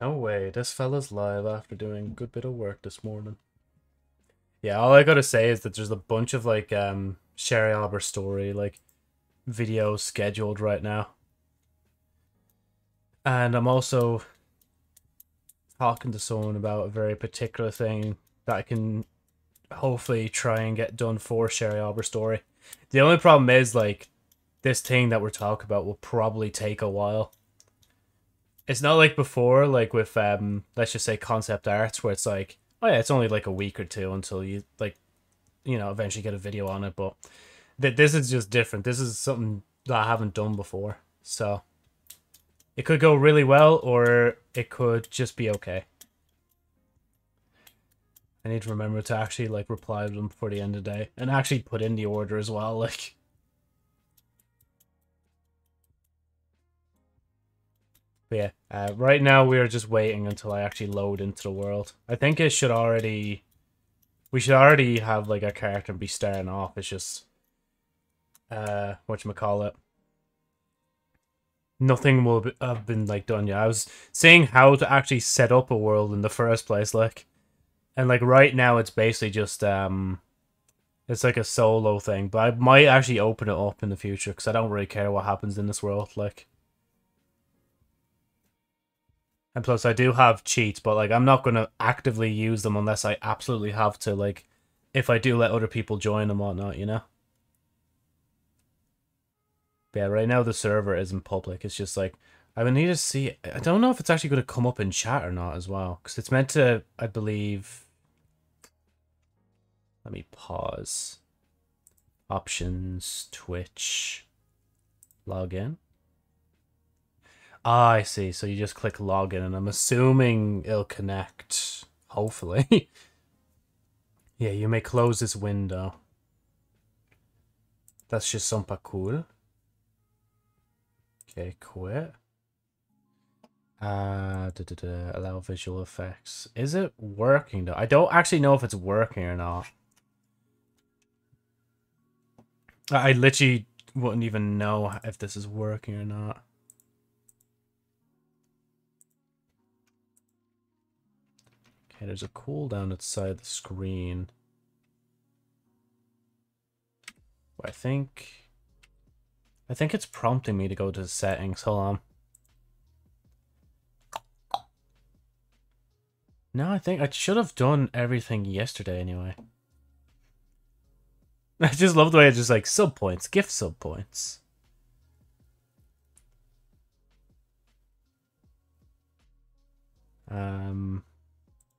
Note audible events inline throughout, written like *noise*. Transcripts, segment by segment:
No way, this fella's live after doing a good bit of work this morning. Yeah, all I gotta say is that there's a bunch of like um Sherry Albert story like videos scheduled right now. And I'm also talking to someone about a very particular thing that I can hopefully try and get done for Sherry Albert story. The only problem is like this thing that we're talking about will probably take a while. It's not like before, like with um let's just say concept arts where it's like, oh yeah, it's only like a week or two until you like you know, eventually get a video on it, but th- this is just different. This is something that I haven't done before. So it could go really well or it could just be okay. I need to remember to actually like reply to them before the end of the day and actually put in the order as well. *laughs* Like, but yeah, uh, right now we are just waiting until I actually load into the world. I think it should already, we should already have like a character be starting off. It's just, uh, what you call it. Nothing will be, have been like done yet. I was seeing how to actually set up a world in the first place, like. And like right now it's basically just um it's like a solo thing, but I might actually open it up in the future cuz I don't really care what happens in this world like. And plus I do have cheats, but like I'm not going to actively use them unless I absolutely have to like if I do let other people join and whatnot, you know? But yeah, right now the server isn't public. It's just like I would need to see. I don't know if it's actually going to come up in chat or not as well, because it's meant to. I believe. Let me pause. Options, Twitch, login. Ah, I see. So you just click login, and I'm assuming it'll connect. Hopefully. *laughs* yeah, you may close this window. That's just super cool. Okay, quit. Uh, da, da, da, allow visual effects. Is it working though? I don't actually know if it's working or not. I literally wouldn't even know if this is working or not. There's a cooldown outside the screen. I think... I think it's prompting me to go to the settings. Hold on. No, I think I should have done everything yesterday anyway. *laughs* I just love the way it's just like sub points, gift sub points. Um,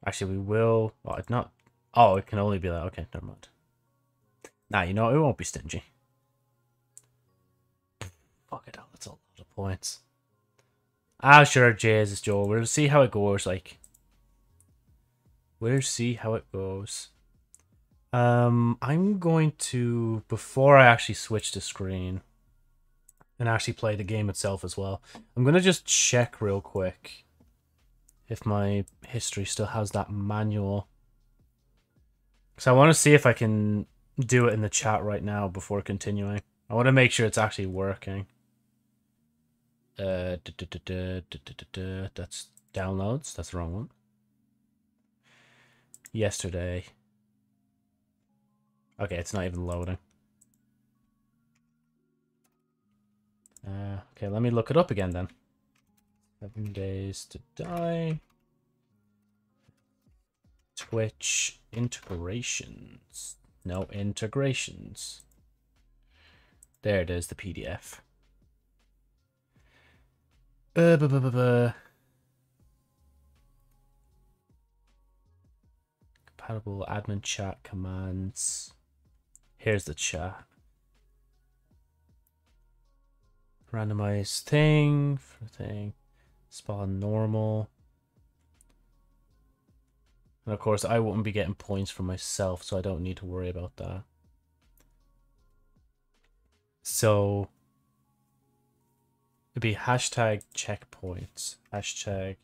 actually, we will. Oh, it's not. Oh, it can only be that. Okay, never mind. Nah, you know it won't be stingy. Fuck it, out. that's a lot of points. Ah, sure, Jesus, Joe. We'll see how it goes. Like, we'll see how it goes. Um, I'm going to, before I actually switch the screen and actually play the game itself as well, I'm going to just check real quick if my history still has that manual. So I want to see if I can do it in the chat right now before continuing. I want to make sure it's actually working. Uh, that's downloads. That's the wrong one. Yesterday. Okay, it's not even loading. Uh, okay, let me look it up again then. Seven days to die. Twitch integrations. No integrations. There it is, the PDF. Uh, buh, buh, buh, Compatible admin chat commands. Here's the chat. Randomize thing for thing. Spawn normal. And of course, I won't be getting points for myself, so I don't need to worry about that. So, it'd be hashtag checkpoints. Hashtag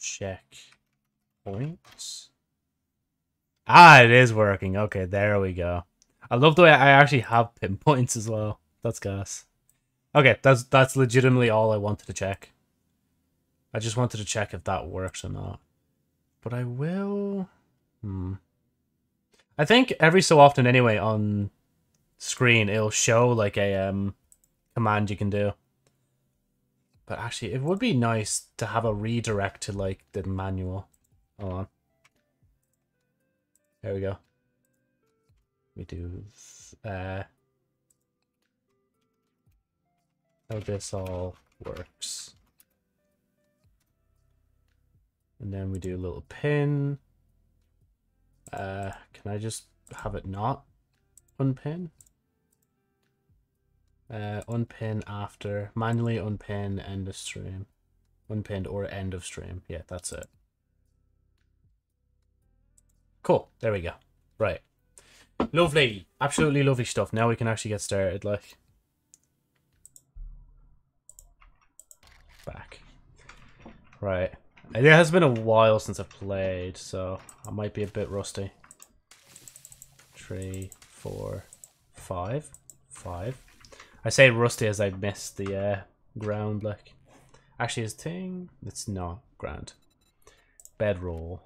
checkpoints. Ah, it is working. Okay, there we go. I love the way I actually have pinpoints *laughs* as well. That's gas. Okay, that's that's legitimately all I wanted to check. I just wanted to check if that works or not. But I will... Hmm. I think every so often anyway on screen it'll show like a um command you can do. But actually it would be nice to have a redirect to like the manual. Hold on. There we go. We do uh how this all works. And then we do a little pin. Uh, can I just have it not unpin? Uh, unpin after, manually unpin end of stream. Unpinned or end of stream. Yeah, that's it. Cool. There we go. Right. Lovely. Absolutely lovely stuff. Now we can actually get started, like. Back. Right. It has been a while since I've played, so I might be a bit rusty. Three, four, five, five. I say rusty as I missed the uh, ground, like. Actually, his thing, it's not grand. Bedroll,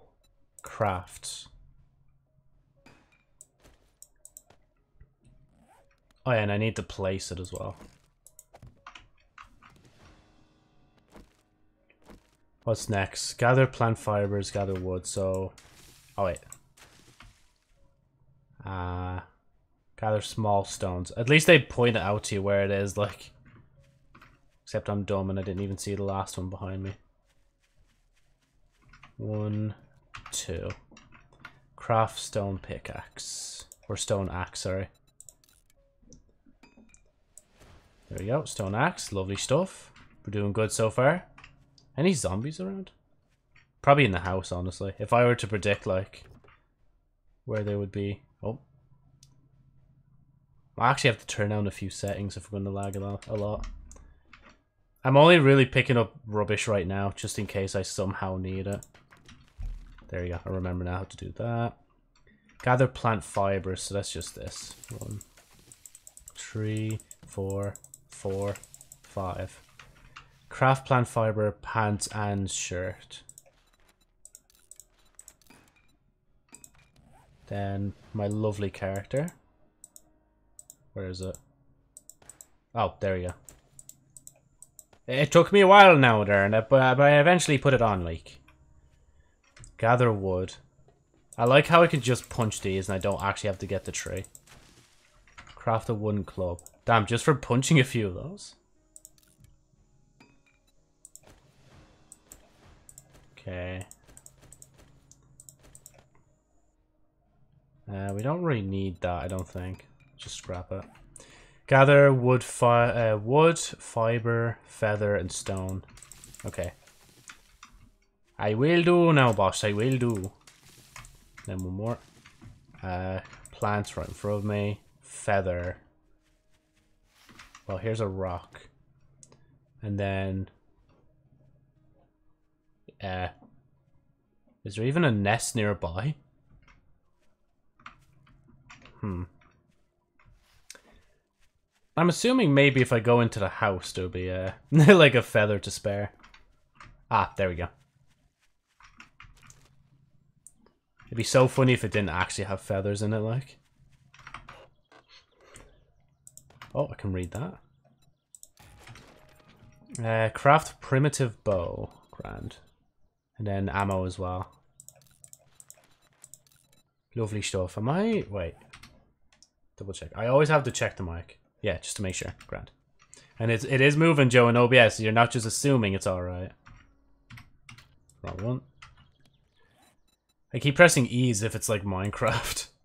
craft. Oh yeah, and I need to place it as well. What's next? Gather plant fibers, gather wood, so... Oh, wait. Uh, gather small stones. At least they point it out to you where it is, like... Except I'm dumb and I didn't even see the last one behind me. One, two. Craft stone pickaxe. Or stone axe, sorry. There we go, stone axe, lovely stuff. We're doing good so far. Any zombies around? Probably in the house, honestly. If I were to predict, like, where they would be. Oh. I actually have to turn down a few settings if we're going to lag a lot. I'm only really picking up rubbish right now, just in case I somehow need it. There you go. I remember now how to do that. Gather plant fibers, so that's just this. One, three, four, four, five. Craft plant fiber, pants, and shirt. Then my lovely character. Where is it? Oh, there you go. It took me a while now, Darren, but, but I eventually put it on, like. Gather wood. I like how I can just punch these and I don't actually have to get the tree. Craft a wooden club. Damn, just for punching a few of those. Okay. Uh, we don't really need that, I don't think. Just scrap it. Gather wood, fi uh, wood, fiber, feather, and stone. Okay. I will do now, boss. I will do. Then one more. Uh, plants right in front of me. Feather. Well, here's a rock. And then uh, is there even a nest nearby? Hmm. I'm assuming maybe if I go into the house, there'll be a, *laughs* like a feather to spare. Ah, there we go. It'd be so funny if it didn't actually have feathers in it, like. Oh, I can read that. Uh, craft primitive bow. Grand. And then ammo as well. Lovely stuff. Am I... Wait. Double check. I always have to check the mic. Yeah, just to make sure. Grand. And it's, it is moving, Joe, in OBS. You're not just assuming it's alright. Wrong one. I keep pressing E as if it's like Minecraft. *laughs*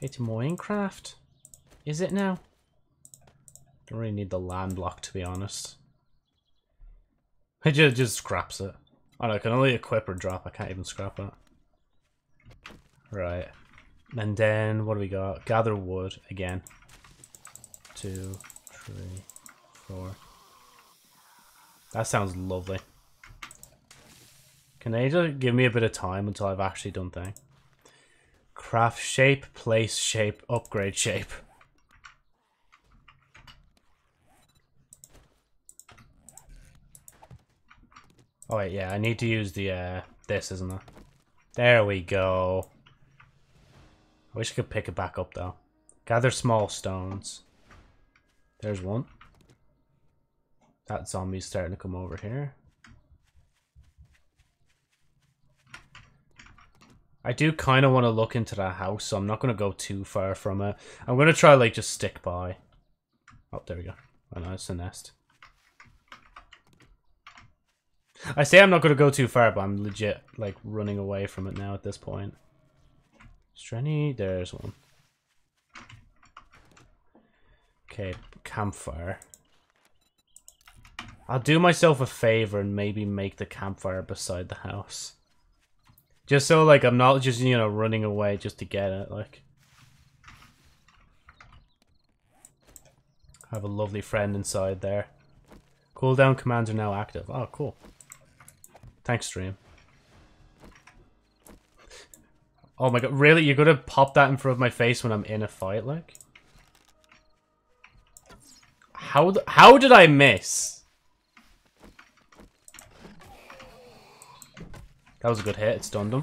It's Minecraft? Is it now? Don't really need the land block, to be honest. *laughs* It just, just scraps it. Oh no, I can only equip or drop. I can't even scrap it. Right. And then, what do we got? Gather wood again. Two, three, four. That sounds lovely. Can they just give me a bit of time until I've actually done thing? Craft shape, place shape, upgrade shape. Oh wait, yeah, I need to use the, uh, this, isn't it? There we go. I wish I could pick it back up, though. Gather small stones. There's one. That zombie's starting to come over here. I do kind of want to look into that house, so I'm not going to go too far from it. I'm going to try, like, just stick by. Oh, there we go. Oh, no, it's a nest. I say I'm not going to go too far, but I'm legit, like, running away from it now at this point. Strenny, there's one. Okay, campfire. I'll do myself a favor and maybe make the campfire beside the house. Just so, like, I'm not just, you know, running away just to get it, like. I have a lovely friend inside there. Cooldown commands are now active. Oh, cool. Thanks, stream. Oh my god, really? You're gonna pop that in front of my face when I'm in a fight, like? How, how did I miss? That was a good hit, it stunned him.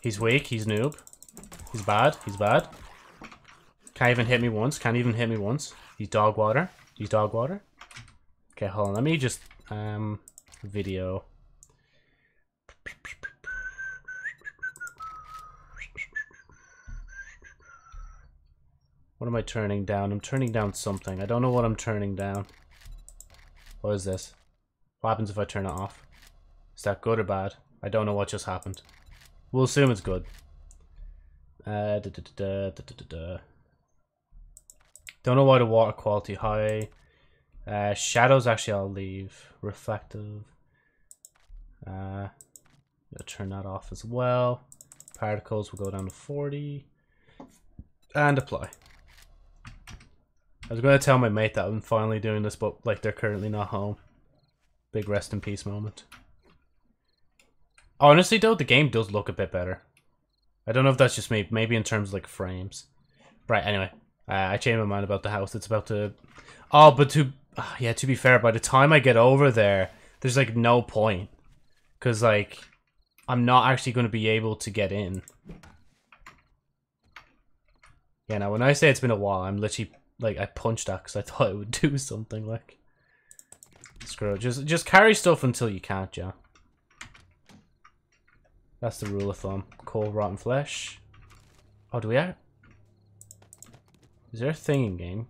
He's weak, he's noob. He's bad, he's bad. Can't even hit me once, can't even hit me once. He's dog water. He's dog water. Okay, hold on, let me just, um, video. What am I turning down? I'm turning down something. I don't know what I'm turning down. What is this? What happens if I turn it off? Is that good or bad? I don't know what just happened. We'll assume it's good. Uh, da, da, da, don't know why the water quality high. Uh, shadows actually I'll leave. Reflective. Uh, turn that off as well. Particles will go down to 40. And apply. I was going to tell my mate that I'm finally doing this, but like they're currently not home. Big rest in peace moment. Honestly though, the game does look a bit better. I don't know if that's just me, maybe in terms of like frames. Right, anyway. Uh, I changed my mind about the house. It's about to... Oh, but to... Uh, yeah, to be fair, by the time I get over there, there's like no point. Because like, I'm not actually going to be able to get in. Yeah, now when I say it's been a while, I'm literally like I punched that because I *laughs* thought it would do something. Like, screw it. Just just carry stuff until you can't, yeah. That's the rule of thumb. Cold rotten flesh. Oh, do we have? Is there a thing in game?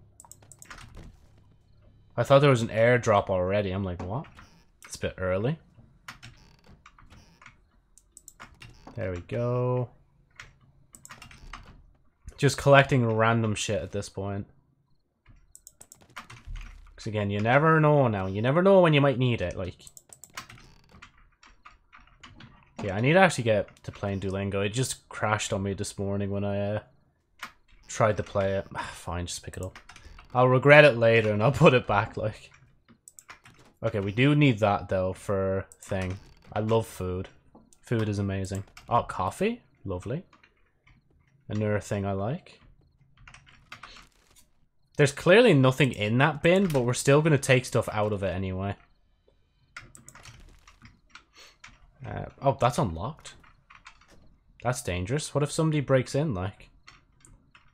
I thought there was an airdrop already. I'm like, what? It's a bit early. There we go. Just collecting random shit at this point. Again, you never know now. You never know when you might need it. Like, yeah, I need to actually get to playing Duolingo. It just crashed on me this morning when I uh, tried to play it. Ah, fine, just pick it up. I'll regret it later and I'll *laughs* put it back. Like, okay, we do need that though for thing. I love food. Food is amazing. Oh, coffee, lovely. Another thing I like. There's clearly nothing in that bin, but we're still going to take stuff out of it anyway. Uh, oh, that's unlocked. That's dangerous. What if somebody breaks in, like?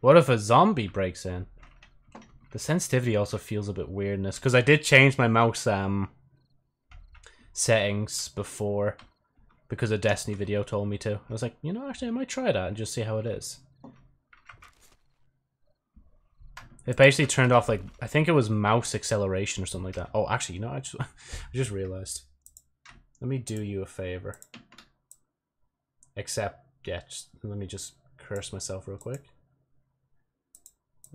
What if a zombie breaks in? The sensitivity also feels a bit weirdness, because I did change my mouse um settings before, because a Destiny video told me to. I was like, you know, actually, I might try that and just see how it is. It basically turned off like I think it was mouse acceleration or something like that. Oh, actually, you know, I just *laughs* I just realized. Let me do you a favor. Except, yeah, just, let me just curse myself real quick.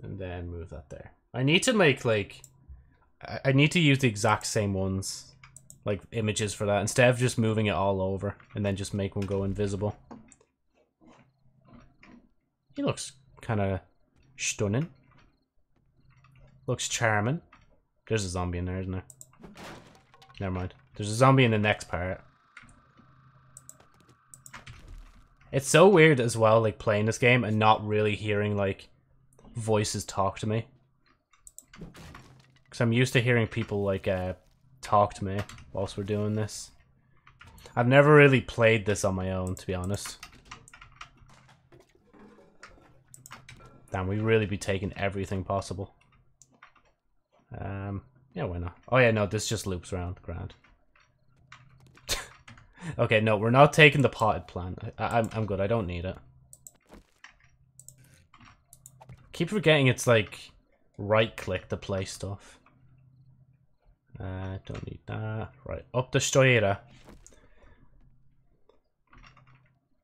And then move that there. I need to make like I, I need to use the exact same ones like images for that instead of just moving it all over and then just make one go invisible. He looks kind of stunning. Looks charming. There's a zombie in there, isn't there? Never mind. There's a zombie in the next part. It's so weird as well, like, playing this game and not really hearing, like, voices talk to me. Because I'm used to hearing people, like, uh, talk to me whilst we're doing this. I've never really played this on my own, to be honest. Damn, we really be taking everything possible. Um, yeah, why not? Oh yeah, no, this just loops around. Grand. *laughs* okay, no, we're not taking the potted plant. I, I'm, I'm good. I don't need it. Keep forgetting it's like right-click to play stuff. Uh, don't need that. Right, up the steuere.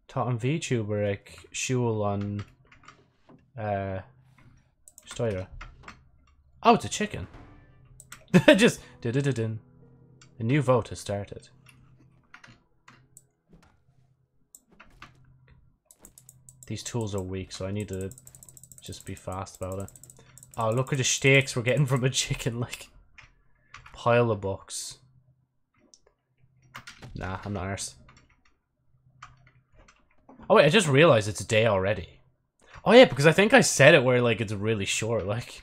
Ta an VTuber ag siúl an uh, steuere. Oh, it's a chicken. *laughs* Just da da da din. A new vote has started. These tools are weak, so I need to just be fast about it. Oh, look at the steaks we're getting from a chicken, *laughs* like. Pile of books. Nah, I'm not arse. Oh wait, I just realized it's a day already. Oh yeah, because I think I said it where like it's really short, like.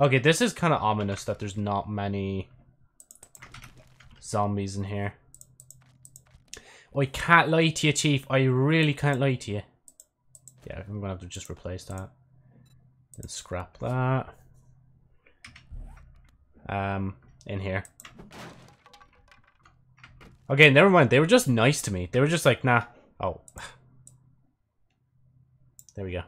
Okay, this is kind of ominous that there's not many zombies in here. I can't lie to you, Chief. I really can't lie to you. Yeah, I'm gonna have to just replace that. And scrap that. Um, in here. Okay, never mind. They were just nice to me. They were just like, nah. Oh. *sighs* There we go.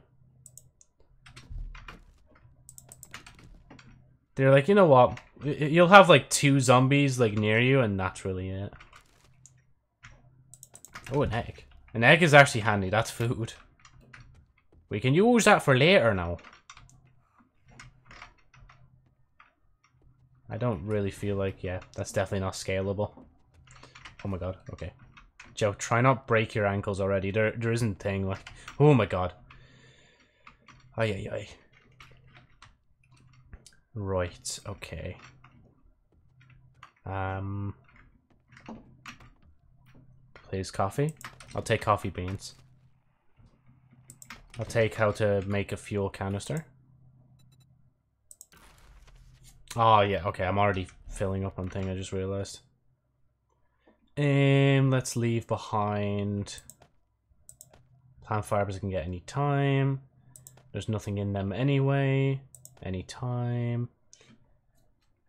They're like, you know what? You'll have like two zombies like near you, and that's really it. Oh, an egg. An egg is actually handy. That's food. We can use that for later now. I don't really feel like, yeah, that's definitely not scalable. Oh my god, okay. Joe, try not break your ankles already. There, there isn't thing like, oh my god. Ay, ay, ay. Right, okay. Um, please coffee. I'll take coffee beans. I'll take how to make a fuel canister. Oh, yeah, okay, I'm already filling up on thing, I just realized. Um, let's leave behind plant fibers I can get any time. There's nothing in them anyway anytime.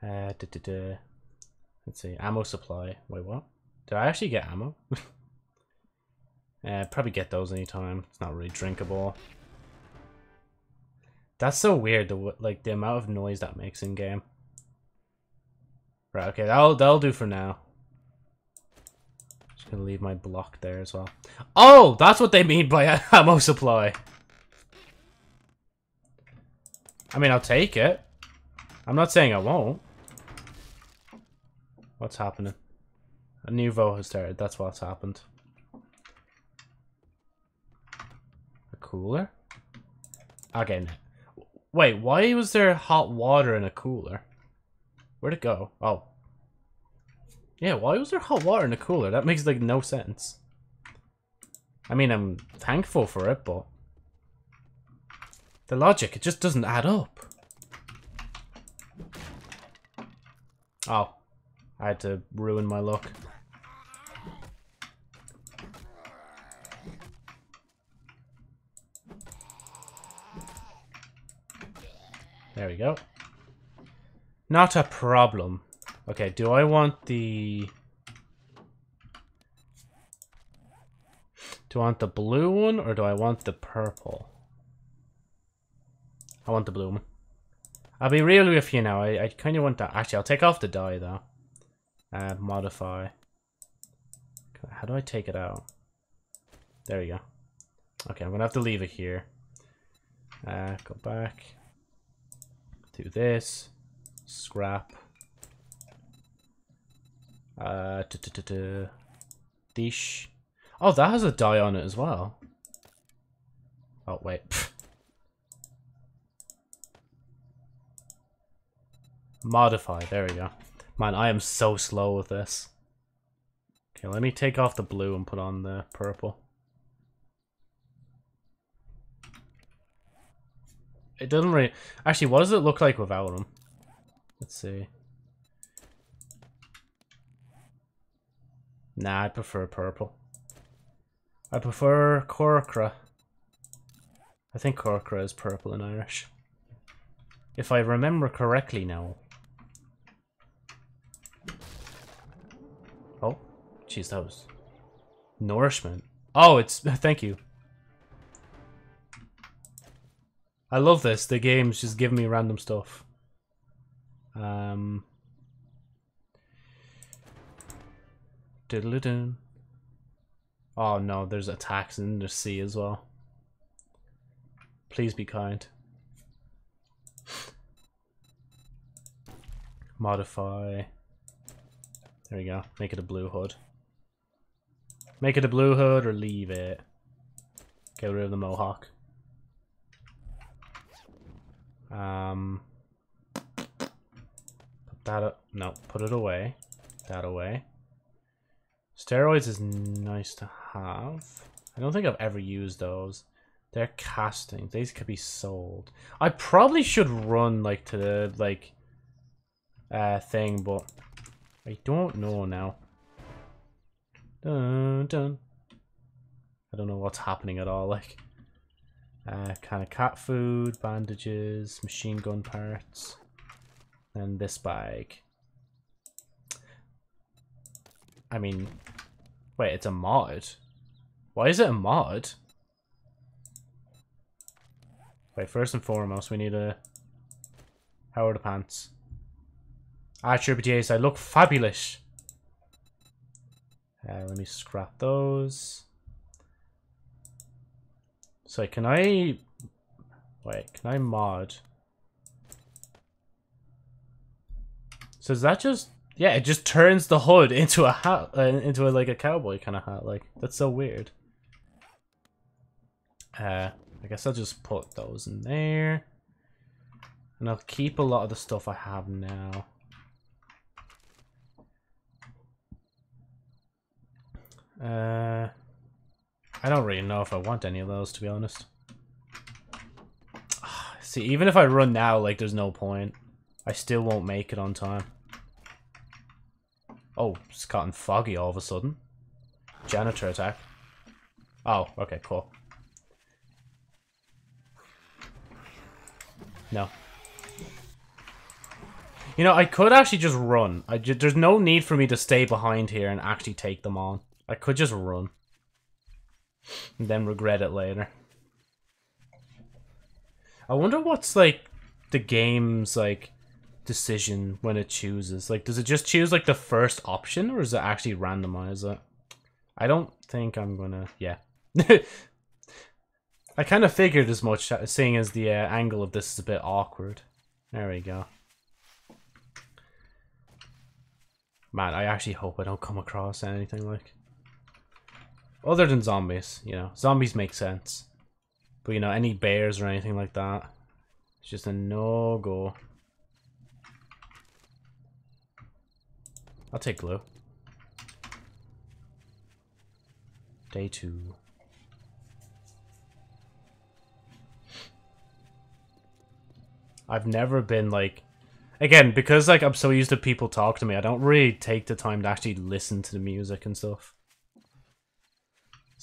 Uh, da, da, da. Let's see, ammo supply. Wait, what? Did I actually get ammo? *laughs* uh, probably get those anytime. It's not really drinkable. That's so weird, the like the amount of noise that makes in game. Right, okay, that'll that'll do for now. Just gonna leave my block there as well. Oh, that's what they mean by *laughs* ammo supply. I mean, I'll take it. I'm not saying I won't. What's happening? A new vote has started. That's what's happened. A cooler? Again. Wait, why was there hot water in a cooler? Where'd it go? Oh. Yeah, why was there hot water in a cooler? That makes, like, no sense. I mean, I'm thankful for it, but... The logic, it just doesn't add up. Oh. I had to ruin my luck. There we go. Not a problem. Okay, do I want the... Do I want the blue one or do I want the purple? I want the one. I'll be real with you now. I, I kind of want that. Actually, I'll take off the dye, though. Uh, modify. How do I take it out? There we go. Okay, I'm going to have to leave it here. Uh, go back. Do this. Scrap. Uh, Dish. Oh, that has a dye on it as well. Oh, wait. *laughs* Modify, there we go. Man, I am so slow with this. Okay, let me take off the blue and put on the purple. It doesn't really... Actually, what does it look like without them? Let's see. Nah, I prefer purple. I prefer Corcra. I think Corcra is purple in Irish. If I remember correctly now. Oh, jeez, that was nourishment. Oh, it's *laughs* thank you. I love this. The game's just giving me random stuff. Um. Diddle -doo. Oh no, there's attacks in the sea as well. Please be kind. Modify. There we go. Make it a blue hood. Make it a blue hood or leave it. Get rid of the mohawk. Um, put that up. No, put it away. That away. Steroids is nice to have. I don't think I've ever used those. They're casting. These could be sold. I probably should run like to the like uh thing, but I don't know now. Dun dun. I don't know what's happening at all. Like, uh, kind of cat food, bandages, machine gun parts, and this bag. I mean, wait, it's a mod. Why is it a mod? Wait, first and foremost, we need a... How are the pants? Attributes, I look fabulous. Uh, let me scrap those. So can I... Wait, can I mod? So is that just... Yeah, it just turns the hood into a hat, uh, into a, like a cowboy kind of hat. Like, that's so weird. Uh, I guess I'll just put those in there. And I'll keep a lot of the stuff I have now. Uh, I don't really know if I want any of those, to be honest. *sighs* See, even if I run now, like, there's no point. I still won't make it on time. Oh, it's gotten foggy all of a sudden. Janitor attack. Oh, okay, cool. No. You know, I could actually just run. I ju there's no need for me to stay behind here and actually take them on. I could just run. And then regret it later. I wonder what's, like, the game's, like, decision when it chooses. Like, does it just choose, like, the first option, or does it actually randomize it? I don't think I'm gonna... Yeah. *laughs* I kind of figured as much, seeing as the uh, angle of this is a bit awkward. There we go. Man, I actually hope I don't come across anything like... Other than zombies, you know. Zombies make sense. But, you know, any bears or anything like that, it's just a no-go. I'll take glue. Day two. I've never been like again because like I'm so used to people talk to me. I don't really take the time to actually listen to the music and stuff.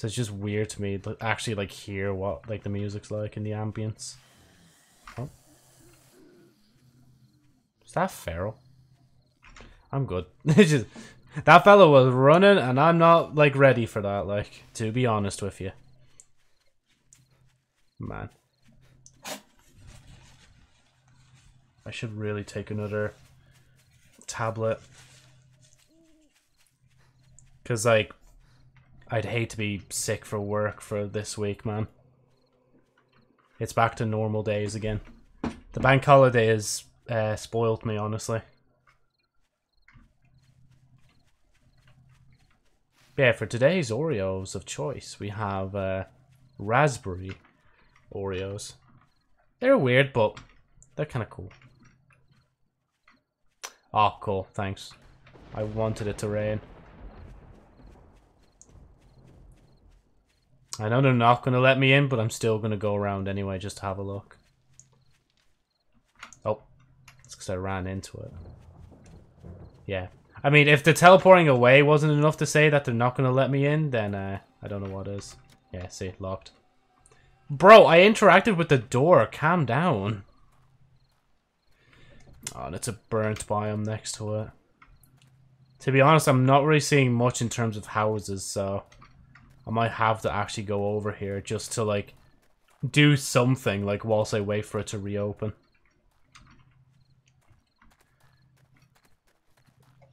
So it's just weird to me to actually like hear what like the music's like in the ambience. Oh. Is that feral? I'm good. *laughs* just, that fellow was running and I'm not like ready for that, like, to be honest with you. Man. I should really take another tablet. Because, like, I'd hate to be sick for work for this week, man. It's back to normal days again. The bank holiday has uh, spoiled me, honestly. Yeah, for today's Oreos of choice, we have uh, raspberry Oreos. They're weird, but they're kind of cool. Oh, cool. Thanks. I wanted it to rain. I know they're not going to let me in, but I'm still going to go around anyway just to have a look. Oh, it's because I ran into it. Yeah. I mean, if the teleporting away wasn't enough to say that they're not going to let me in, then uh, I don't know what is. Yeah, see, locked. Bro, I interacted with the door. Calm down. Oh, and it's a burnt biome next to it. To be honest, I'm not really seeing much in terms of houses, so... I might have to actually go over here just to, like, do something, like, whilst I wait for it to reopen.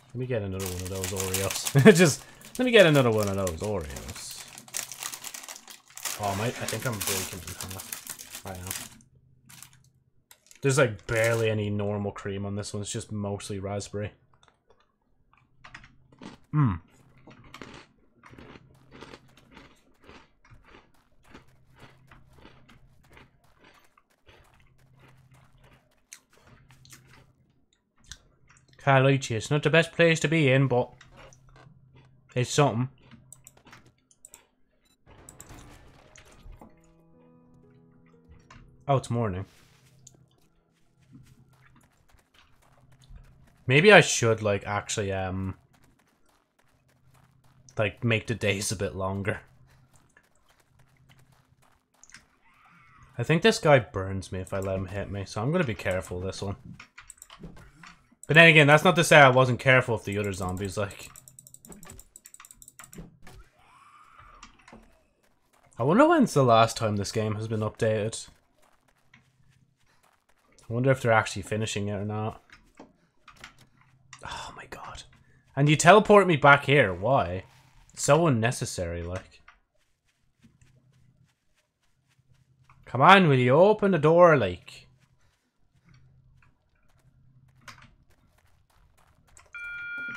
Let me get another one of those Oreos. *laughs* just, let me get another one of those Oreos. Oh, my, I think I'm breaking in half. I am. There's, like, barely any normal cream on this one. It's just mostly raspberry. Mmm. It's not the best place to be in, but it's something. Oh, it's morning. Maybe I should, like, actually, um... Like, make the days a bit longer. I think this guy burns me if I let him hit me, so I'm gonna be careful this one. But then again, that's not to say I wasn't careful with the other zombies, like... I wonder when's the last time this game has been updated. I wonder if they're actually finishing it or not. Oh my god. And you teleport me back here, why? so unnecessary, like. Come on, will you open the door, like?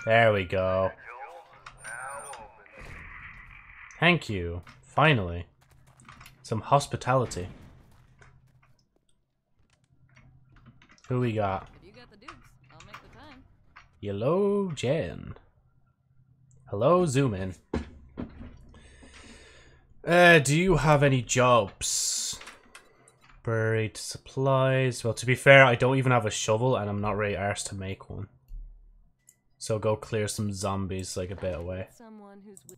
There we go. Thank you. Finally. Some hospitality. Who we got? You got the dukes. I'll make the time. Jen. Hello, zoom in. Uh, do you have any jobs? Buried supplies. Well, to be fair, I don't even have a shovel, and I'm not really arsed to make one. So go clear some zombies like a bit away.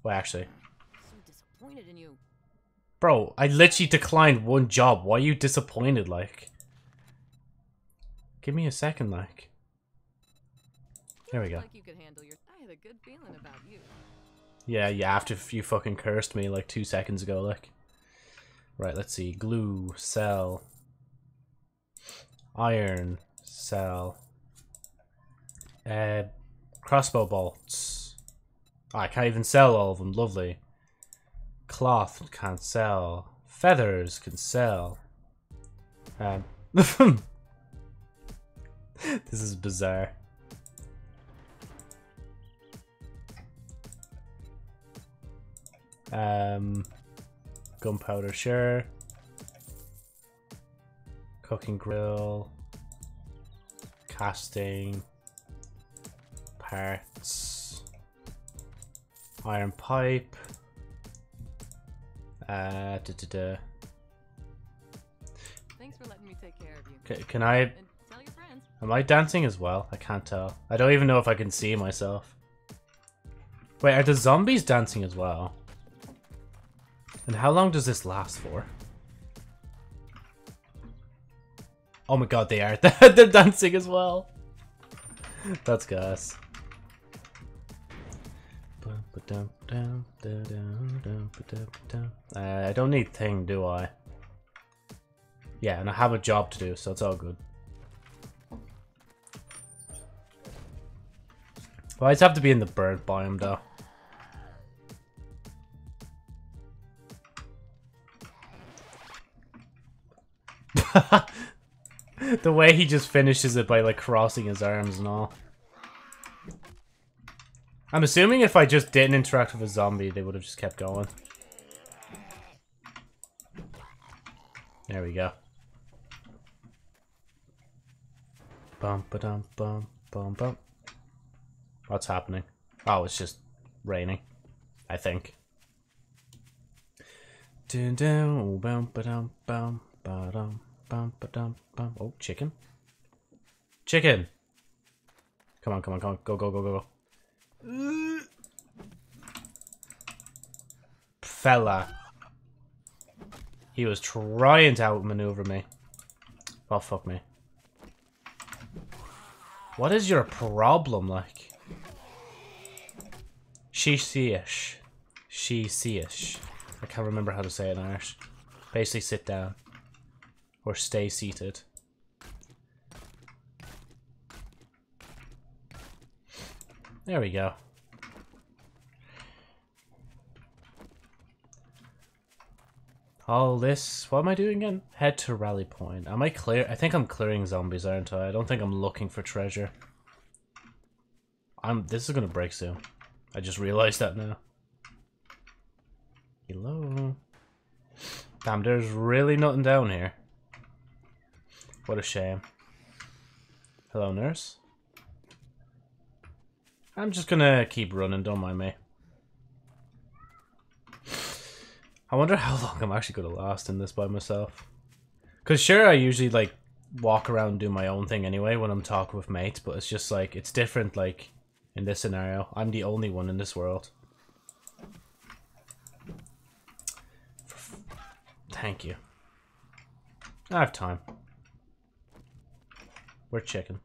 Well, actually. so disappointed in you. Bro, I literally declined one job. Why are you disappointed, like? Give me a second, like. There we go. Like you could handle. I had a good feeling about you. Yeah, yeah, after you fucking cursed me like two seconds ago, like. Right, let's see. Glue, cell. Iron, cell. Uh, crossbow bolts. Oh, I can't even sell all of them, lovely. Cloth, can't sell. Feathers, can sell. Um, *laughs* this is bizarre. Um, gunpowder, sure. Cooking grill. Casting. Parts. Iron pipe. Uh, da, da, da. Thanks for letting me take care of you. C- can I? Tell your friends. Am I dancing as well? I can't tell. I don't even know if I can see myself. Wait, are the zombies dancing as well? And how long does this last for? Oh my god, they are. *laughs* They're dancing as well. That's gas. Uh, I don't need thing, do I? Yeah, and I have a job to do, so it's all good. Well, I just have to be in the bird biome, though. *laughs* the way he just finishes it by, like, crossing his arms and all. I'm assuming if I just didn't interact with a zombie, they would have just kept going. There we go. Bum ba dum bum bum bum. What's happening? Oh, it's just raining. I think. Dun dun bum ba dum bum ba dum bum ba dum bum. Oh, chicken. Chicken. Come on, come on, come on. Go, go, go, go, go. Fella. He was trying to outmaneuver me. Well, fuck me. What is your problem, like? She see-ish. She see-ish. I can't remember how to say it in Irish. Basically, sit down. Or stay seated. There we go. All this, what am I doing again? Head to rally point. Am I clear? I think I'm clearing zombies, aren't I? I don't think I'm looking for treasure. I'm. This is gonna break soon. I just realized that now. Hello. Damn, there's really nothing down here. What a shame. Hello, nurse. I'm just gonna keep running, don't mind me. I wonder how long I'm actually gonna last in this by myself. Cause sure, I usually like walk around do my own thing anyway when I'm talking with mates, but it's just like it's different. Like in this scenario, I'm the only one in this world. Thank you. I have time. We're chicken.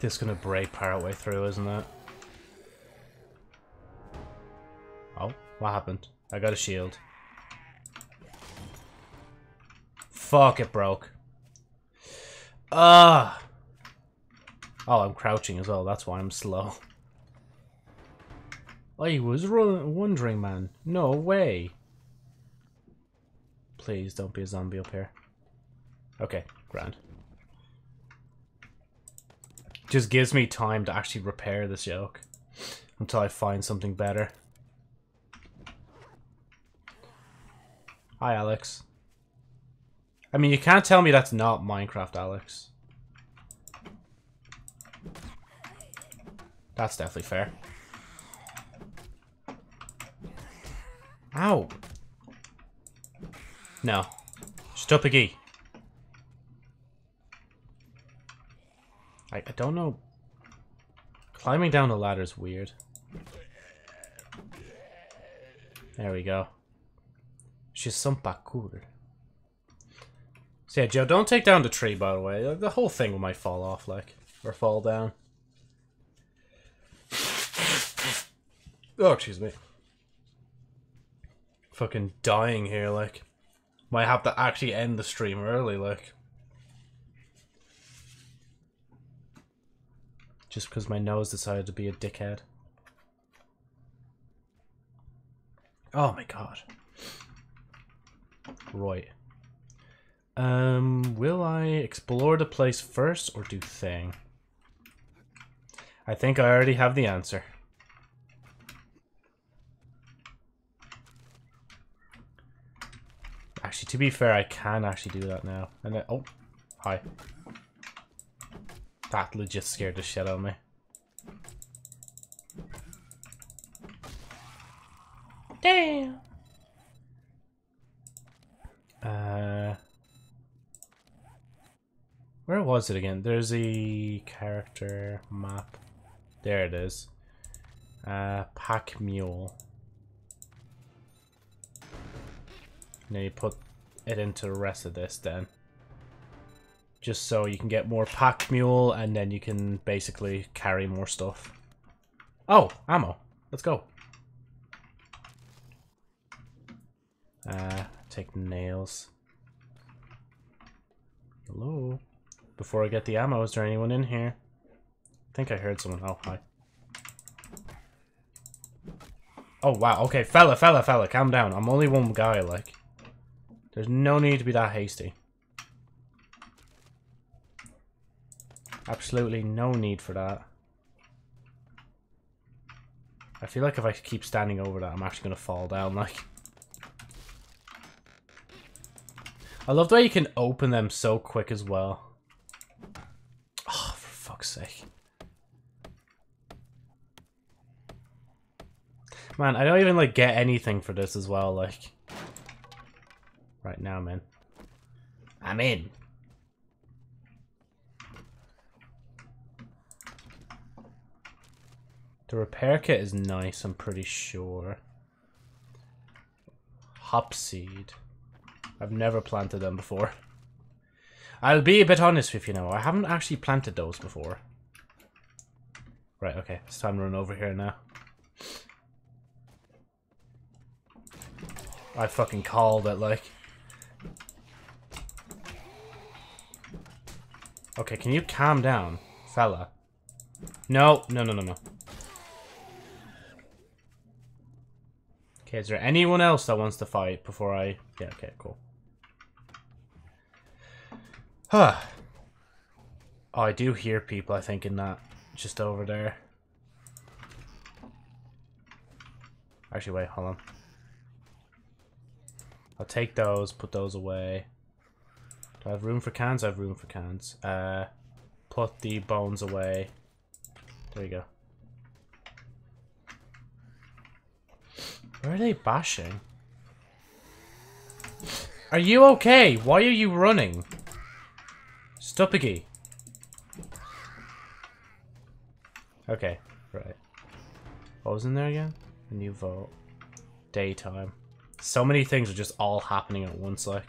This is gonna break part way through, isn't it? Oh, what happened? I got a shield. Fuck, it broke. Ah. Oh, I'm crouching as well. That's why I'm slow. *laughs* I was wondering, man. No way. Please don't be a zombie up here. Okay, grand. Just gives me time to actually repair this yoke. Until I find something better. Hi, Alex. I mean, you can't tell me that's not Minecraft, Alex. That's definitely fair. Ow. No. Stop again. I, I don't know. Climbing down the ladder is weird. There we go. She's some cool. So yeah, Joe, don't take down the tree, by the way. The whole thing might fall off, like. Or fall down. Oh, excuse me. Fucking dying here, like. Might have to actually end the stream early, like. Just because my nose decided to be a dickhead. Oh my god. Right. Um, will I explore the place first or do thing? I think I already have the answer. Actually, to be fair, I can actually do that now. And then, oh, hi. That legit scared the shit out of me. Damn. Uh, where was it again? There's a character map. There it is. Uh, pack mule. Then you put it into the rest of this then just so you can get more pack mule and then you can basically carry more stuff. Oh, ammo. Let's go. Uh, take nails. Hello? Before I get the ammo, is there anyone in here? I think I heard someone. Oh, hi. Oh, wow. Okay, fella, fella, fella, calm down. I'm only one guy, like. There's no need to be that hasty. Absolutely no need for that. I feel like if I keep standing over that, I'm actually going to fall down, like. I love the way you can open them so quick as well. Oh, for fuck's sake. Man, I don't even like get anything for this as well, like. Right now, man. I'm in. The repair kit is nice, I'm pretty sure. Hop seed. I've never planted them before. I'll be a bit honest with you now. I haven't actually planted those before. Right, okay. It's time to run over here now. I fucking called it, like. Okay, can you calm down, fella? No, no, no, no, no. Okay, is there anyone else that wants to fight before I... Yeah, okay, cool. Huh. Oh, I do hear people, I think, in that. Just over there. Actually, wait, hold on. I'll take those, put those away. Do I have room for cans? I have room for cans. Uh, put the bones away. There you go. Where are they bashing? Are you okay? Why are you running? Stuppigy. Okay, right. What was in there again? A new vote. Daytime. So many things are just all happening at once, like.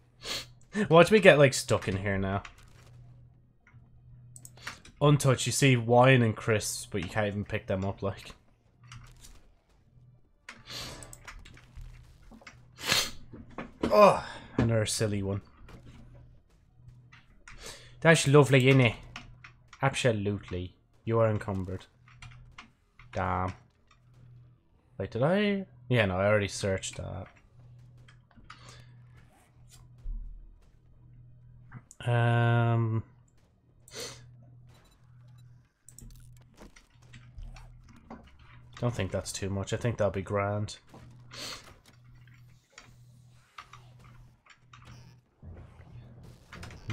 *laughs* Watch me get, like, stuck in here now. Untouched, you see wine and crisps, but you can't even pick them up, like. Oh, another silly one. That's lovely, innit? Absolutely. You are encumbered. Damn. Wait, did I? Yeah, no, I already searched that. Um... Don't think that's too much. I think that'll be grand.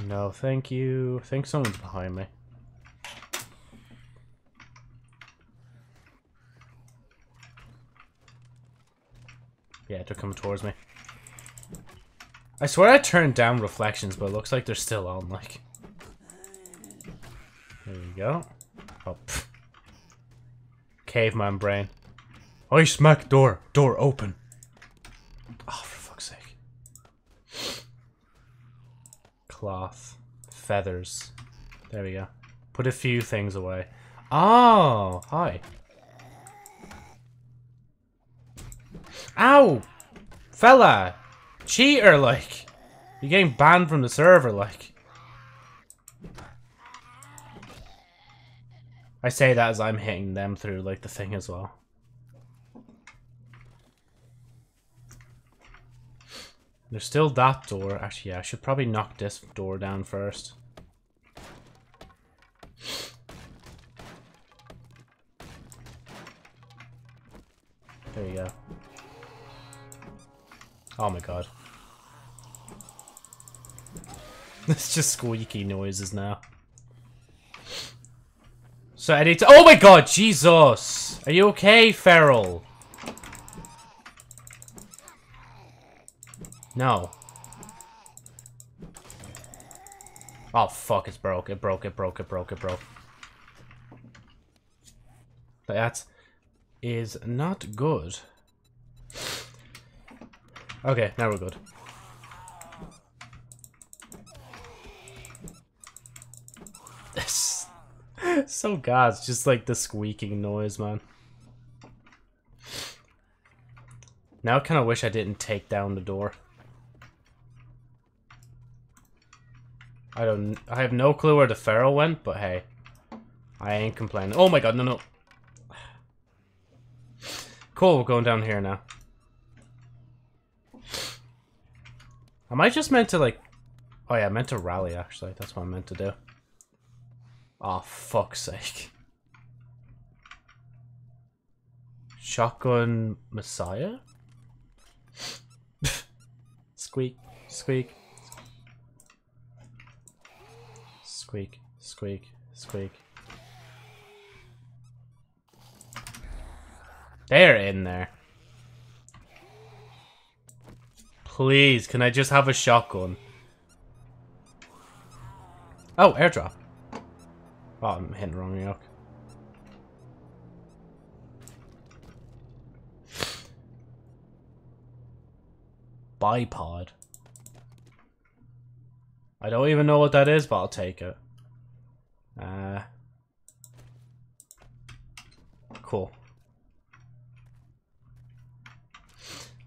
No, thank you. I think someone's behind me. Yeah, they're coming towards me. I swear I turned down reflections, but it looks like they're still on, like. There we go. Oh, pff. Caveman brain. I smack door. Door open. Oh, for fuck's sake. Cloth. Feathers. There we go. Put a few things away. Oh, hi. Ow! Fella! Cheater, like! You're getting banned from the server, like. I say that as I'm hitting them through, like, the thing as well. There's still that door. Actually, yeah, I should probably knock this door down first. There you go. Oh my god. *laughs* It's just squeaky noises now. So I need to- Oh my god, Jesus! Are you okay, Feral? No. Oh fuck, it's broke, it broke, it broke, it broke, it broke. That is not good. Okay, now we're good. *laughs* so god, it's just like the squeaking noise, man. Now I kind of wish I didn't take down the door. I don't. I have no clue where the feral went, but hey, I ain't complaining. Oh my god, no, no. Cool, we're going down here now. Am I just meant to like? Oh yeah, I meant to rally. Actually, that's what I'm meant to do. Oh fuck's sake! Shotgun Messiah. *laughs* squeak, squeak. Squeak, squeak, squeak. They're in there. Please, can I just have a shotgun? Oh, airdrop. Oh, I'm hitting wrong yoke. Bipod. I don't even know what that is, but I'll take it. Uh, cool.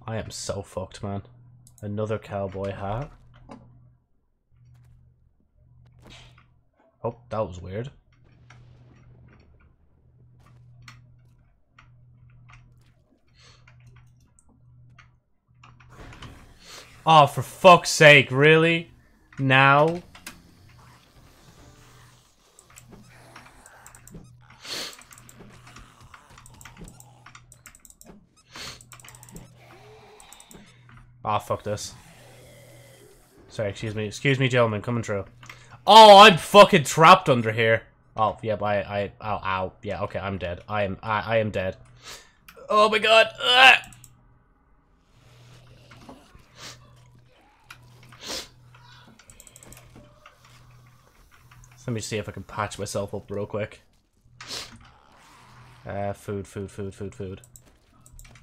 I am so fucked, man. Another cowboy hat. Oh, that was weird. Oh, for fuck's sake, really? Now? Fuck this. Sorry, excuse me. Excuse me, gentlemen, coming through. Oh, I'm fucking trapped under here. Oh, yep, I, I, ow, ow. Yeah, okay, I'm dead. I am, I, I am dead. Oh my god. Ugh. Let me see if I can patch myself up real quick. Uh, food, food, food, food, food.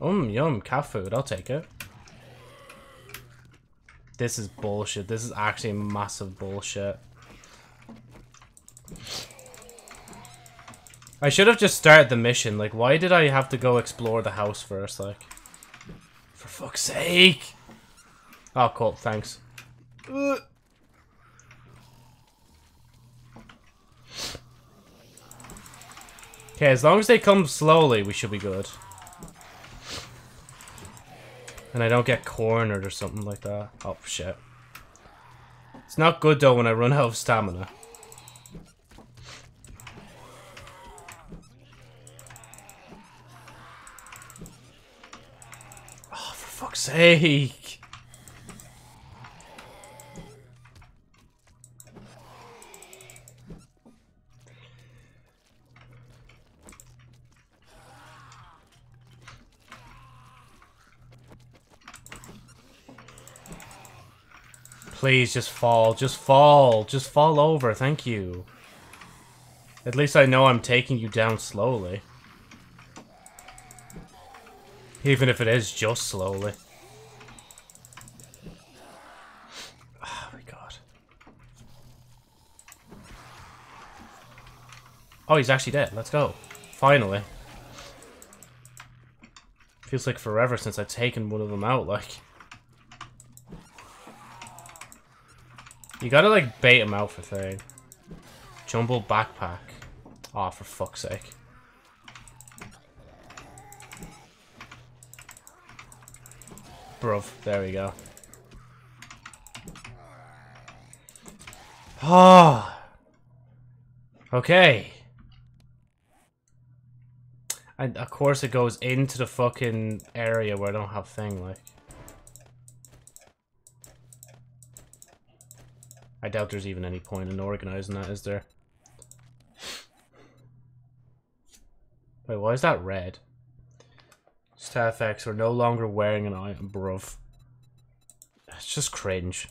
Um, yum, cat food. I'll take it. This is bullshit. This is actually massive bullshit. I should have just started the mission. Like, why did I have to go explore the house first? Like, for fuck's sake. Oh, cool. Thanks. Okay, as long as they come slowly, we should be good. And I don't get cornered or something like that. Oh, shit. It's not good, though, when I run out of stamina. Oh, for fuck's sake. Please, just fall. Just fall. Just fall over. Thank you. At least I know I'm taking you down slowly. Even if it is just slowly. Oh my god. Oh, he's actually dead. Let's go. Finally. Feels like forever since I've taken one of them out, like... You gotta, like, bait him out for thing. Jumbo backpack. Aw, oh, for fuck's sake. Bruv, there we go. Ah. Oh. Okay. And of course it goes into the fucking area where I don't have thing, like. I doubt there's even any point in organizing that, is there? Wait, why is that red? Staff X are no longer wearing an item, bruv. It's just cringe.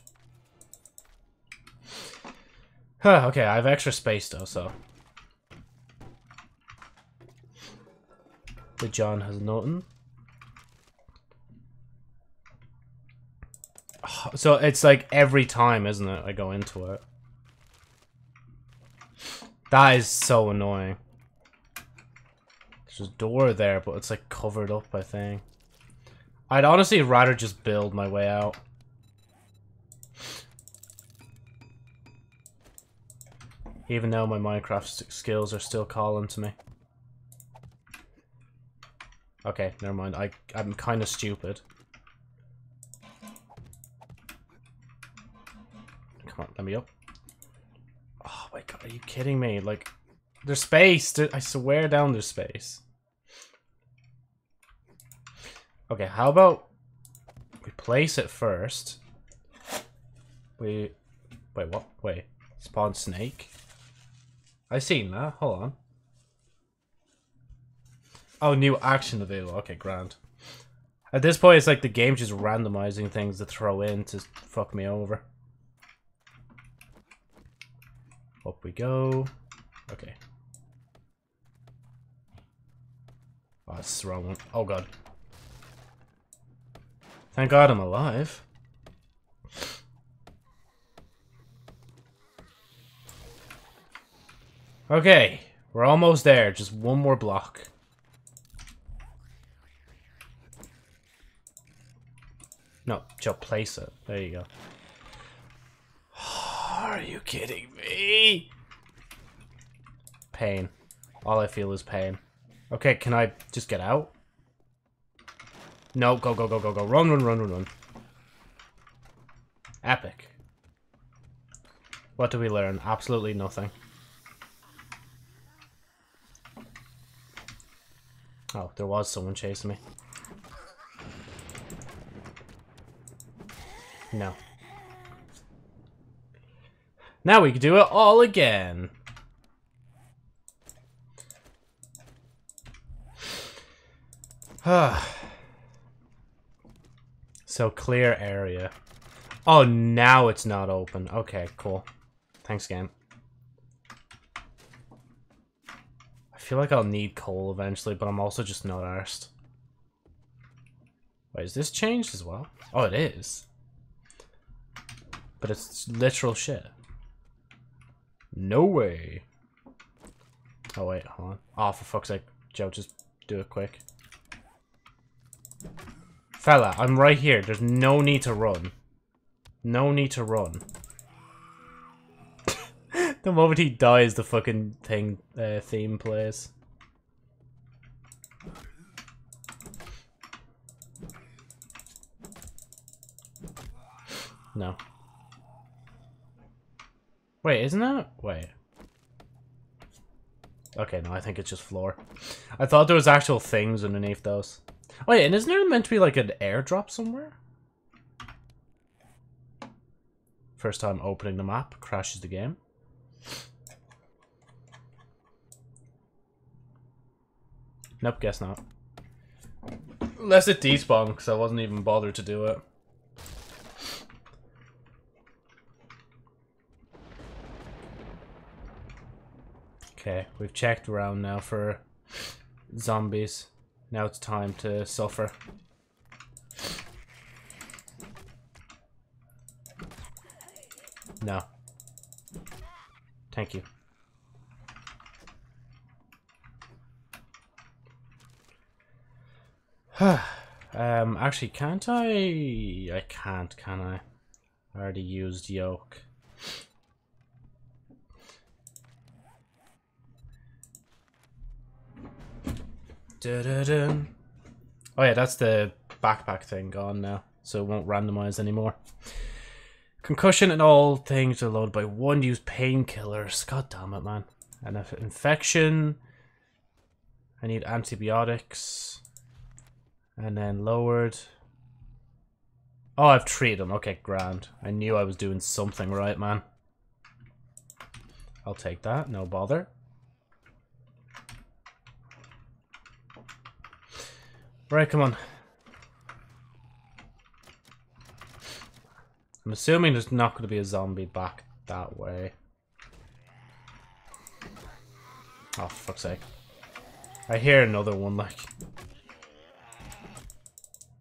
Huh, okay, I have extra space though, so. The John has nothing. So it's like every time, isn't it? I go into it. That is so annoying. There's a door there, but it's like covered up, I think. I'd honestly rather just build my way out. Even though my Minecraft skills are still calling to me. Okay, never mind. I, I'm kind of stupid. Come on, let me up. Oh my god, are you kidding me? Like, there's space. I swear down there's space. Okay, how about we place it first. We wait, what? Wait, spawn snake. I seen that. Hold on. Oh, new action available. Okay, grand. At this point, it's like the game's just randomizing things to throw in to fuck me over. Up we go. Okay. Oh, that's the wrong one. Oh god. Thank god I'm alive. Okay, we're almost there. Just one more block. No, just place it. There you go. Are you kidding me? Pain. All I feel is pain. Okay, can I just get out? No, go, go, go, go, go. Run, run, run, run, run. Epic. What do we learn? Absolutely nothing. Oh, there was someone chasing me. No. Now we can do it all again. *sighs* so clear area. Oh, now it's not open. Okay, cool. Thanks, game. I feel like I'll need coal eventually, but I'm also just not arsed. Wait, is this changed as well? Oh, it is. But it's literal shit. No way. Oh wait, hold on. Oh, for fuck's sake. Joe, just do it quick. Fella, I'm right here. There's no need to run. No need to run. *laughs* the moment he dies, the fucking thing uh, theme plays. No. Wait, isn't that? Wait. Okay, no, I think it's just floor. I thought there was actual things underneath those. Wait, and isn't there meant to be like an airdrop somewhere? First time opening the map, crashes the game. Nope, guess not. Unless it despawned, because I wasn't even bothered to do it. Okay, we've checked around now for zombies. Now it's time to suffer. No. Thank you. *sighs* um, actually, can't I? I can't, can I? I already used yoke. Da -da -da. Oh yeah, that's the backpack thing gone now, so it won't randomize anymore. Concussion and all things are loaded by one use painkillers. God damn it, man. And if infection, I need antibiotics, and then lowered. Oh, I've treated them. Okay, grand. I knew I was doing something right, man. I'll take that. No bother. Right, come on. I'm assuming there's not going to be a zombie back that way. Oh, fuck's sake. I hear another one, like.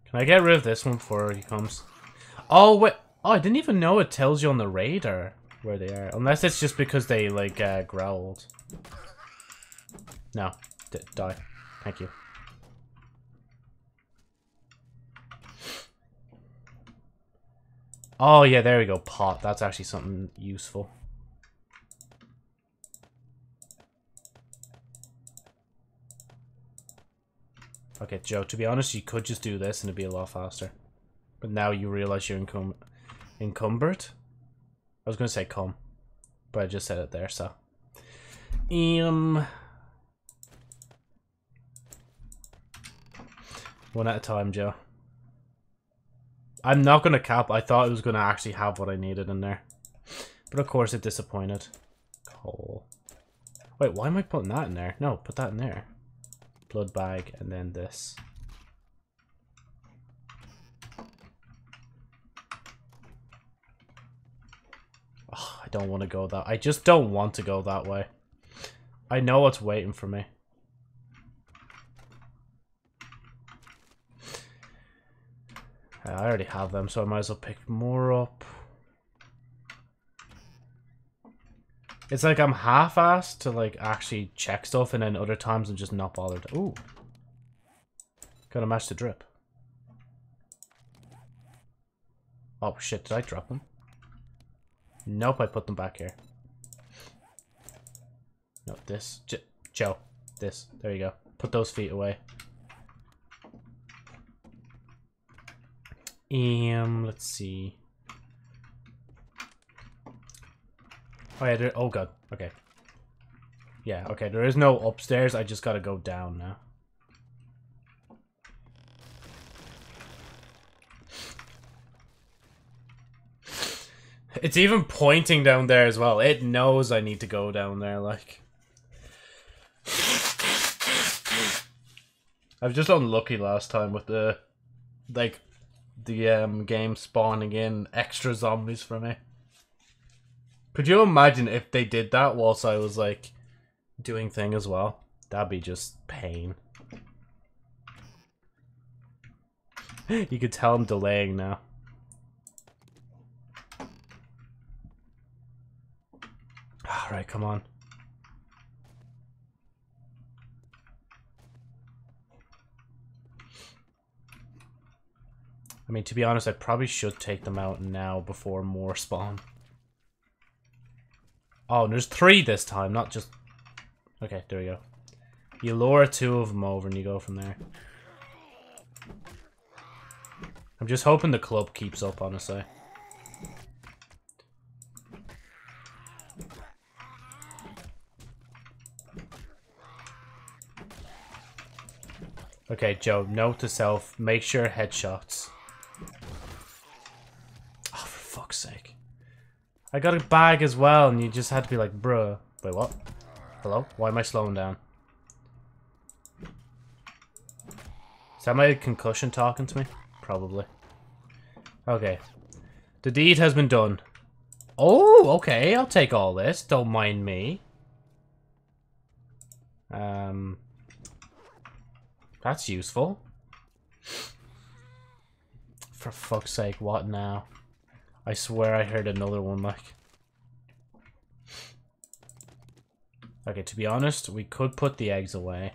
Can I get rid of this one before he comes? Oh, wait. Oh, I didn't even know it tells you on the radar where they are. Unless it's just because they, like, uh, growled. No. D die. Thank you. Oh, yeah, there we go. Pot. That's actually something useful. Okay, Joe, to be honest, you could just do this and it'd be a lot faster. But now you realize you're encum encumbered? I was going to say come, but I just said it there, so. Um... One at a time, Joe. I'm not going to cap. I thought it was going to actually have what I needed in there. But of course it disappointed. Coal. Wait, why am I putting that in there? No, put that in there. blood bag, and then this. Oh, I don't want to go that. I just don't want to go that way. I know what's waiting for me. I already have them, so I might as well pick more up. It's like I'm half-assed to like actually check stuff, and then other times I'm just not bothered. Ooh, gotta match the drip. Oh shit! Did I drop them? Nope, I put them back here. No, this. Joe, this. There you go. Put those feet away. Um, let's see. Oh yeah, there, oh god, okay. Yeah, okay, there is no upstairs, I just gotta go down now. It's even pointing down there as well. It knows I need to go down there, like. I was just unlucky last time with the, like, the um, game spawning in extra zombies for me. Could you imagine if they did that whilst I was like doing thing as well? That'd be just pain. *laughs* you could tell I'm delaying now. *sighs* Alright, come on. I mean, to be honest, I probably should take them out now before more spawn. Oh, there's three this time, not just... Okay, there we go. You lure two of them over and you go from there. I'm just hoping the club keeps up, honestly. Okay, Joe, note to self, make sure headshots. Oh, for fuck's sake. I got a bag as well, and you just had to be like, bruh. Wait, what? Hello? Why am I slowing down? Is that my concussion talking to me? Probably. Okay. The deed has been done. Oh, okay, I'll take all this. Don't mind me. Um, that's useful. For fuck's sake, what now? I swear I heard another one, like. Okay, to be honest, we could put the eggs away.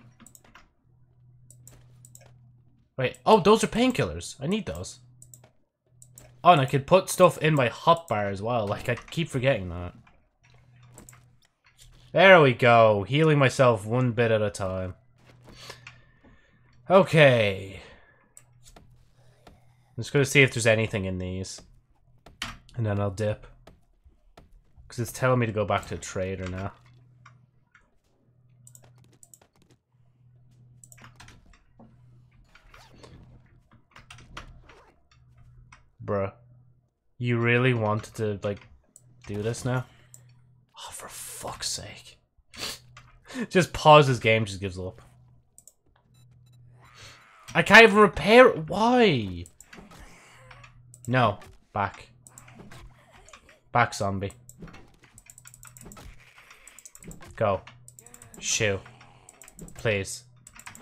Wait, oh, those are painkillers. I need those. Oh, and I could put stuff in my hot bar as well. Like, I keep forgetting that. There we go. Healing myself one bit at a time. Okay. I'm just gonna see if there's anything in these. And then I'll dip. Because it's telling me to go back to trader now. Bruh. You really wanted to, like, do this now? Oh, for fuck's sake. *laughs* just pauses game, just gives up. I can't even repair it. Why? No. Back. Back, zombie. Go. Shoo. Please.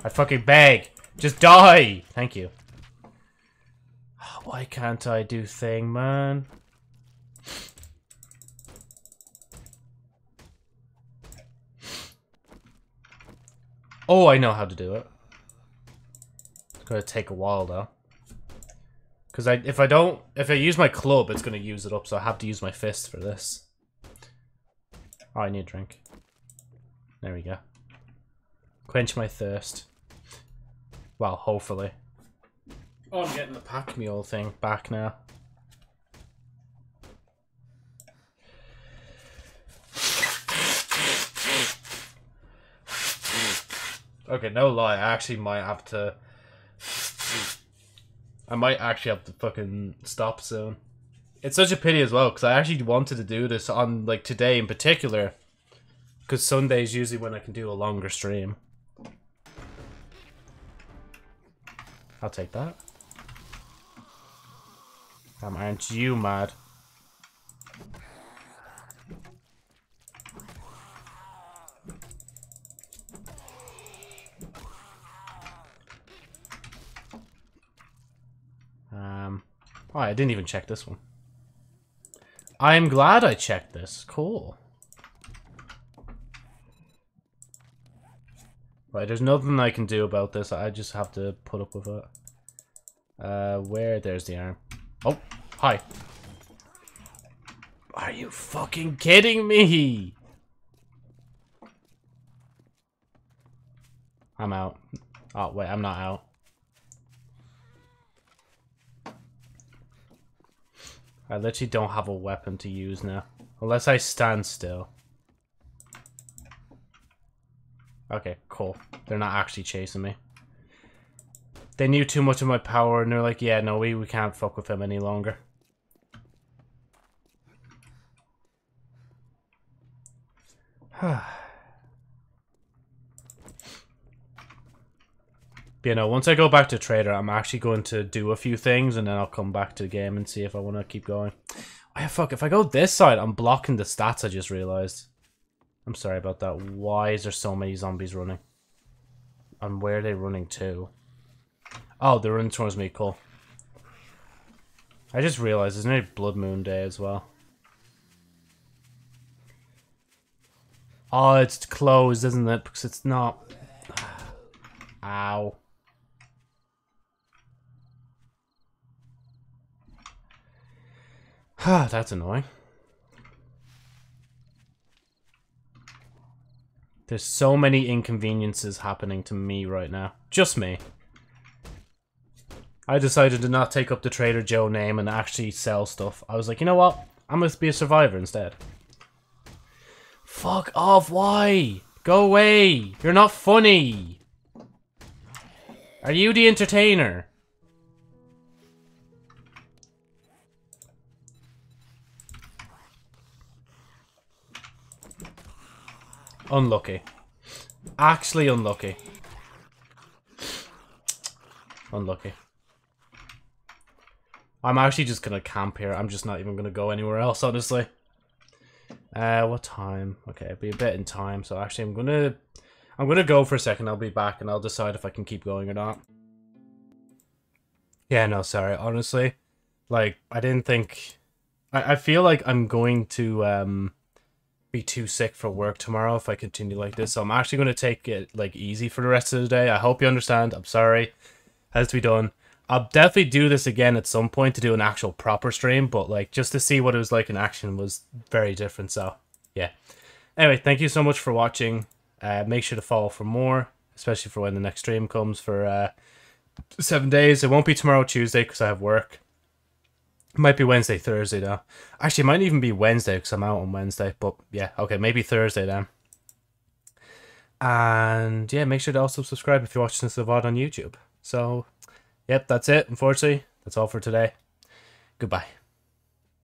I fucking beg. Just die! Thank you. *sighs* Why can't I do thing, man? Oh, I know how to do it. It's gonna take a while though. Because I, if I don't, if I use my club, it's gonna use it up, so I have to use my fist for this. Oh, I need a drink. There we go. Quench my thirst. Well, hopefully. Oh, I'm getting the pack mule thing back now. Okay, no lie, I actually might have to... I might actually have to fucking stop soon. It's such a pity as well, because I actually wanted to do this on, like, today in particular. Because Sunday is usually when I can do a longer stream. I'll take that. Damn, aren't you mad? Oh, I didn't even check this one. I'm glad I checked this. Cool. Right, there's nothing I can do about this. I just have to put up with it. Uh, where? There's the arm. Oh, hi. Are you fucking kidding me? I'm out. Oh, wait, I'm not out. I literally don't have a weapon to use now. Unless I stand still. Okay, cool. They're not actually chasing me. They knew too much of my power and they're like, yeah, no, we, we can't fuck with him any longer. *sighs* *sighs* you know, once I go back to Trader, I'm actually going to do a few things and then I'll come back to the game and see if I want to keep going. Oh, fuck, if I go this side, I'm blocking the stats, I just realized. I'm sorry about that. Why is there so many zombies running? And where are they running to? Oh, they're running towards me, cool. I just realized there's no Blood Moon Day as well. Oh, it's closed, isn't it? Because it's not... *sighs* Ow. *sighs* That's annoying. There's so many inconveniences happening to me right now. Just me. I decided to not take up the Trader Joe name and actually sell stuff. I was like, you know what? I'm going to be a survivor instead. Fuck off, why? Go away. You're not funny. Are you the entertainer? Unlucky. Actually unlucky. Unlucky. I'm actually just gonna camp here. I'm just not even gonna go anywhere else, honestly. Uh, what time? Okay, it'll be a bit in time. So actually, I'm gonna, I'm gonna go for a second. I'll be back and I'll decide if I can keep going or not. Yeah, no, sorry. Honestly, like I didn't think. I I feel like I'm going to um be too sick for work tomorrow if I continue like this. So I'm actually going to take it like easy for the rest of the day. I hope you understand. I'm sorry. Has to be done. I'll definitely do this again at some point to do an actual proper stream, but like just to see what it was like in action was very different. So yeah. Anyway, thank you so much for watching. Uh, make sure to follow for more, especially for when the next stream comes for uh, seven days. It won't be tomorrow, Tuesday, because I have work. Might be Wednesday, Thursday though. Actually, it might even be Wednesday because I'm out on Wednesday. But yeah, okay, maybe Thursday then. And yeah, make sure to also subscribe if you're watching this VOD on YouTube. So, yep, that's it. Unfortunately, that's all for today. Goodbye.